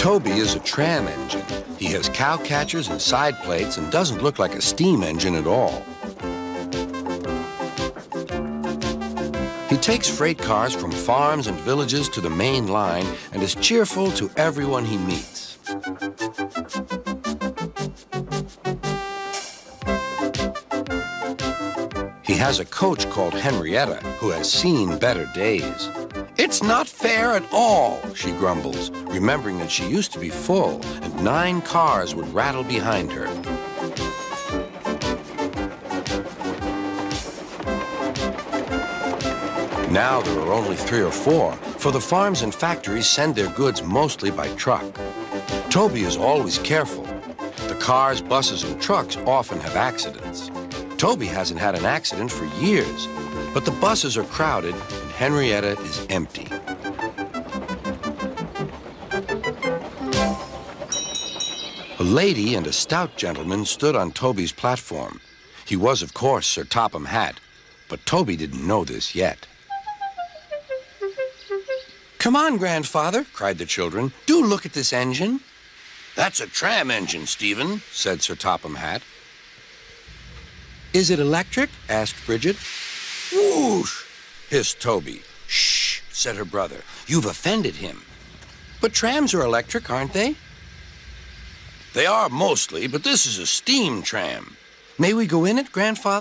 Toby is a tram engine. He has cow catchers and side plates and doesn't look like a steam engine at all. He takes freight cars from farms and villages to the main line and is cheerful to everyone he meets. He has a coach called Henrietta who has seen better days. It's not fair at all, she grumbles, remembering that she used to be full and nine cars would rattle behind her. Now there are only three or four, for the farms and factories send their goods mostly by truck. Toby is always careful. The cars, buses, and trucks often have accidents. Toby hasn't had an accident for years, but the buses are crowded and Henrietta is empty. A lady and a stout gentleman stood on Toby's platform. He was, of course, Sir Topham Hatt, but Toby didn't know this yet. Come on, grandfather, cried the children. Do look at this engine. That's a tram engine, Stephen, said Sir Topham Hatt. Is it electric? asked Bridget. Whoosh, hissed Toby. Shh, said her brother. You've offended him. But trams are electric, aren't they? They are mostly, but this is a steam tram. May we go in it, grandfather?